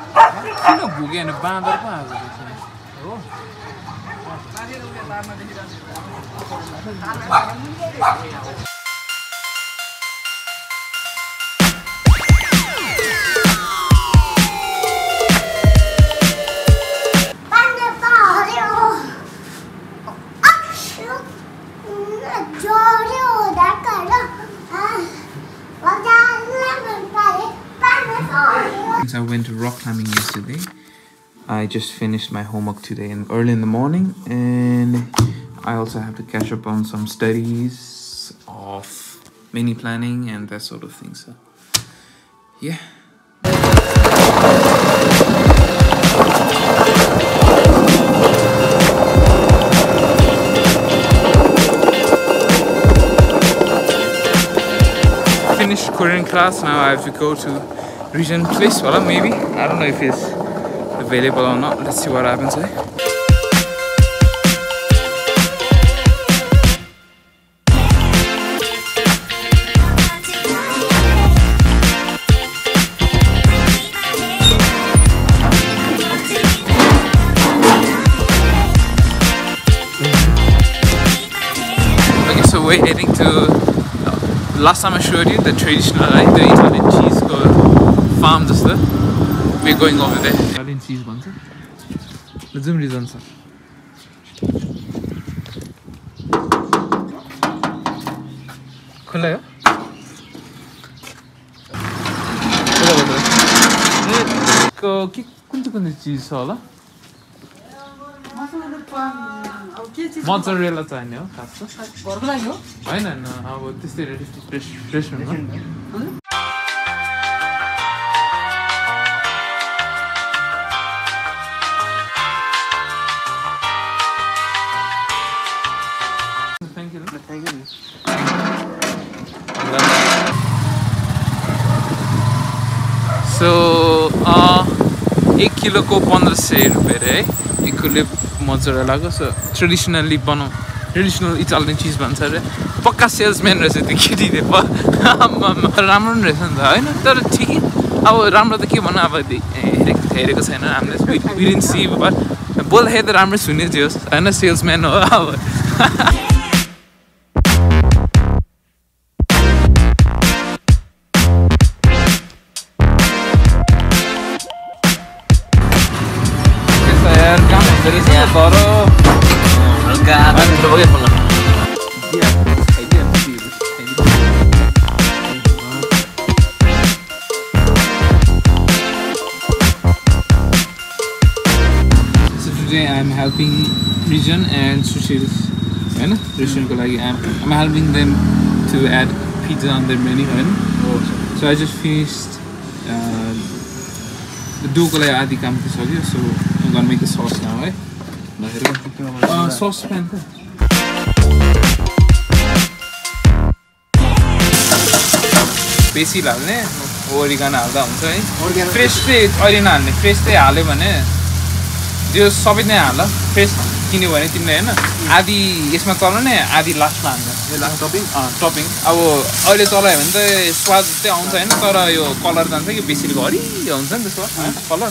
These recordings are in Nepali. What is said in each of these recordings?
किन भुग्यो भने बाँदर पो आएको हो। Since I went to rock climbing yesterday, I just finished my homework today and early in the morning, and I also have to catch up on some studies of mini planning and that sort of thing. So, yeah. Finished Korean class. Now I have to go to region place. Well, maybe I don't know if it's available or not. Let's see what happens. Eh? Okay, so we're heading to. Last time I showed you the traditional, right? The Italian cheese just there. We're going over there. Italian cheese भन्छ। ल जाउँ रिजन सर खुल्ला हो को कुन चाहिँ कुन चाहिँ चिज छ होला? मोजरेला चाहिने हो खास त। होइन होइन अब त्यस्तै रेस्टुरेन्टमा थ्याङ्क सो एक किलोको पन्ध्र सय रुपियाँ अरे है एक किलो मोजरेलाको सो ट्रेडिसनल्ली बनाउ ट्रेडिसनल इटालियन चिज भन्छ अरे पक्का सेल्सम्यान रहेछ त्यो केटीले प राम्रो नि रहेछ नि त होइन? तर ठिकै। अब राम्रो त के भन्नु अब हेरेको हेरेको छैन। हामीले विदिन सी बोल्दाखेरि त राम्रै सुन्यो थियो। होइन सेल्सम्यान हो अब। हुँदो रहेछ नि तर हल्का So today I'm helping Region and Sushil होइन रेस्टुरेन्टको लागि I'm, I'm helping them to add pizza on their menu होइन So I just finished uh, डोको लागि आधी काम त सक्यो so make the sauce now है। Uh, saucepan त। बेसी हाल्ने ओरिगाना हाल्दा हुन्छ है। फ्रेस चाहिँ अहिले नहाल्ने फ्रेस चाहिँ हाल्यो भने त्यो सबै नै हाल फ्रेस। किन्यो भने तिमीले होइन? आधी यसमा चलाउने आधी लास्टमा हाल्ने टपिङ अब अहिले चलायो भने चाहिँ स्वाद चाहिँ आउँछ होइन तर यो कलर जान्छ कि बेसी घरि हुन्छ नि त्यसको कलर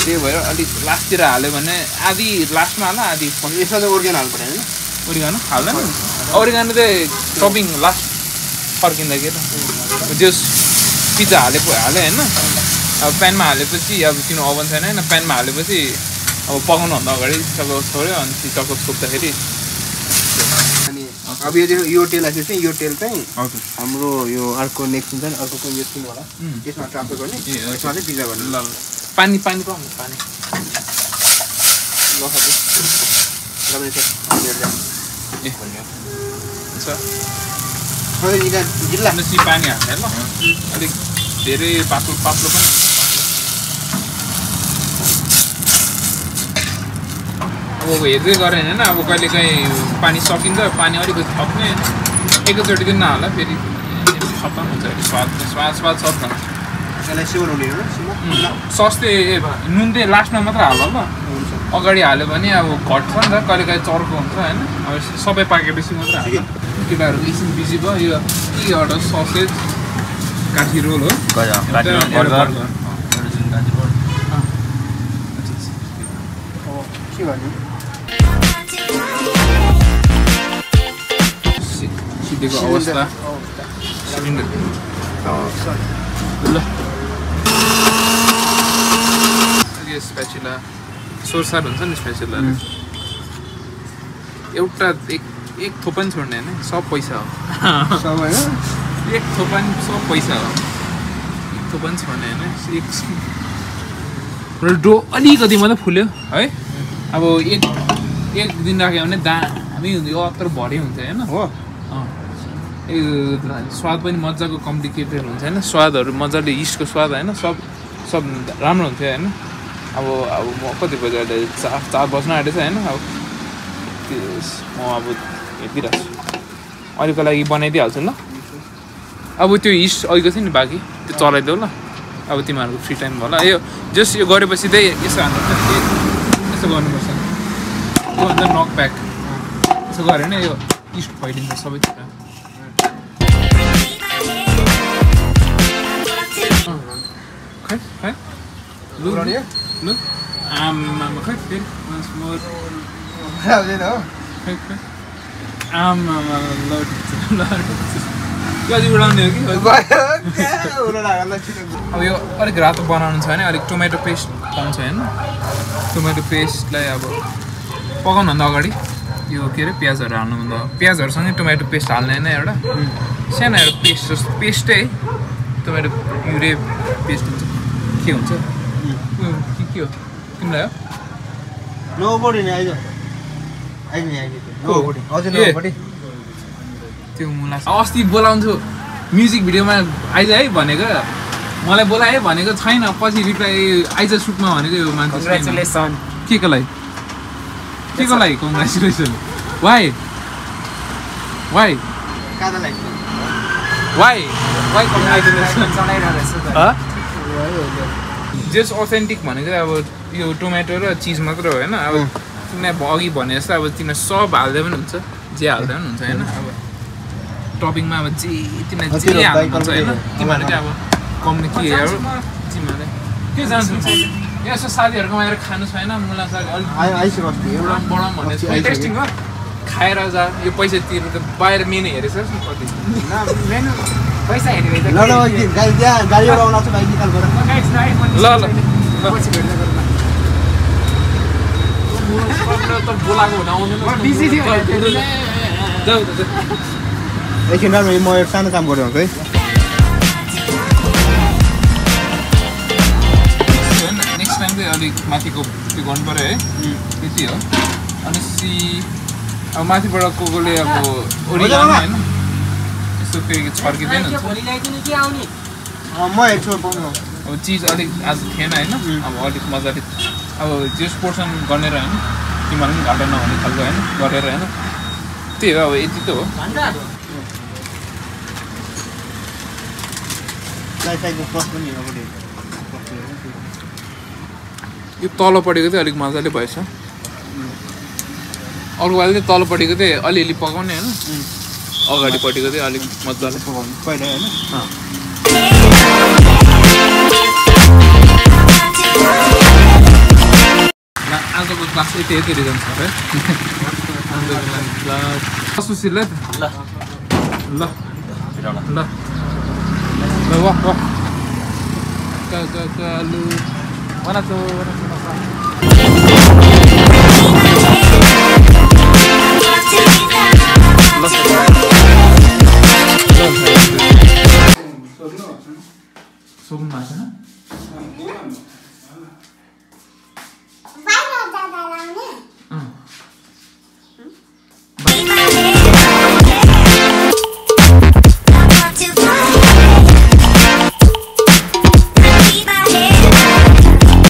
त्यही भएर अलिक लास्टतिर हाल्यो भने आधी लास्टमा हाल आधी यसमा चाहिँ ओर्गेन हाल्नु पऱ्यो होइन ओरिगानो हाल्दैन ओरिगानो चाहिँ टपिङ लास्ट फर्किँदाखेरि। त्यो पिज्जा हाले हाल्यो होइन। अब प्यानमा हालेपछि अब तिम्रो ओभन छैन होइन प्यानमा हालेपछि अब पकाउनुभन्दा अगाडि चक्को छोड्यो अनि चक्को छोप्दाखेरि अनि अब यो चाहिँ यो तेल आएपछि चाहिँ यो तेल चाहिँ हाम्रो यो अर्को नेक्स्ट हुन्छ नि अर्को यो होला? उम्. यसमा ट्रान्सफर गर्ने। यसमा चाहिँ पिज्जा गर्ने। ल पानी पानी पाउनु पानी। ल ए पानी हाल्ने ल। अलिक धेरै पातलो पातलो पनि होइन अब हेर्दै भने होइन अब कहिले काहीँ पानी सकिन्छ पानी अलिकति थप्ने एकैचोटि चाहिँ नहाल फेरि खत्तम हुन्छ अलिक स्वाद स्वाद स्वाद सब जान्छ यसलाई सेवन हुने हो सिममा सस्तै ए, नुन चाहिँ लास्टमा मात्र हाल ल। हुन्छ। अगाडि हाल्यो भने अब घट्छ नि त कहिले काहीँ चर्को हुन्छ होइन। अब सबै पाकेपछि मात्र हाल्यो केटाहरू एकछिन बिजी भयो यो के एउटा ससेज काठी रोल हो। के भन्नु सिधेको अवस्था सिलिन्डर ल स्पेचुला सोरसार हुन्छ नि स्पेचुला एउटा एक एक थोप पनि छोड्ने होइन सब पैसा हो एक थोप पनि सब पैसा हो एक थोप पनि छोड्ने होइन एक डो अलिकति मात्रै फुल्यो है अब एक एक दिन राख्यो भने दामी हुन्छ यो अत्तर भरि हुन्छ होइन? हो। स्वाद पनि मजाको कम्प्लिकेटेड हुन्छ होइन? स्वादहरू मजाले इस्टको स्वाद होइन? सब सब राम्रो हुन्थ्यो होइन? अब अब म कति बजी अहिले चार चार बज्न आँटेछ होइन? अब म अब हेरिदिइरहेको छु अहिलेको लागि बनाइदिइहाल्छु ल। अब त्यो इस्ट अहिलेको थियो नि बाँकी त्यो चलाइदेऊ ल। अब तिमीहरूको फ्री टाइम होला यो जस्ट यो गरेपछि चाहिँ यसो हान्नु यसो गर्नुपर्छ। भन्छ नक ब्याक यसो गऱ्यो भने यो इस्ट फैलिन्छ सबैतिर। खै खै? हो कि? अब यो अलिक रातो बनाउनु छ भने अलिक टोमेटो पेस्ट पाउँछ होइन? टोमेटो पेस्टलाई अब पकाउनुभन्दा अगाडि यो के अरे प्याजहरू हाल्नुभन्दा प्याजहरूसँगै टोमेटो पेस्ट हाल्ने होइन एउटा सानो एउटा पेस्ट जस्तो पेस्टै टोमेटो प्युरे पेस्ट हुन्छ। के हुन्छ? के के हो? तिमीलाई हो? त्यो मुला अस्ति बोलाउँछु। म्युजिक भिडियोमा आइज है भनेको। मलाई बोलाए है भनेको छैन पछि रिप्लाई आइज सुटमा भनेको यो मान्छे के को लागि? के को लागि कङ्ग्रेचुलेसन वाइ वाइ वाइ वाइ जस अथेन्टिक भनेको अब यो टोमेटो र चिज मात्र हो होइन? अब तिमीलाई अघि भने जस्तो अब तिमीलाई सब हाल्दै पनि हुन्छ। जे हाल्दै पनि हुन्छ होइन? अब टपिङमा अब जे तिमीलाई जे हाल्नु हुन्छ होइन? बाइक तिमीहरू चाहिँ अब कम्ने के हो? तिमीहरूले। के जान्छु यसो साथीहरूकोमा आएर खानु छैन मुला साग अलिक बढाउँ बढाउँ भने अस्ति आइसक्यो। इन्ट्रेस्टिङ हो। खाएर जा। यो पैसा तिरेर त बाहिर मेनु हेरेछ नि कति। मेनु। पैसा ल ल गर। गरौँ बोलाएको हुन आउँदैन। म एकछिन सानो काम आउँछु है अलिक माथिको त्यो गर्नु पऱ्यो है त्यति हो। अनि सी अब माथिबाट को कोले अब ओरिगान होइन। यस्तो फेरि छर्किँदैन म अब चिज अलिक आज थिएन होइन। अब अलिक मजाले अब जेस पोर्सन गर्ने होइन तिमीहरू पनि घाटा नहुने खालको होइन गरेर होइन। त्यही हो अब यति त हो। पनि यो तलपट्टिको चाहिँ अलिक मजाले भएछ। अर्को पालि चाहिँ तलपट्टिको चाहिँ अलिअलि पकाउने होइन। अगाडिपट्टिको चाहिँ अलिक मजाले। पकाउनु पहिला होइन ल आजको क्लास यति यति रिजन छ है। सुशील ल। ल। ल। वाह वाह 음, 소금 맛이나? 아,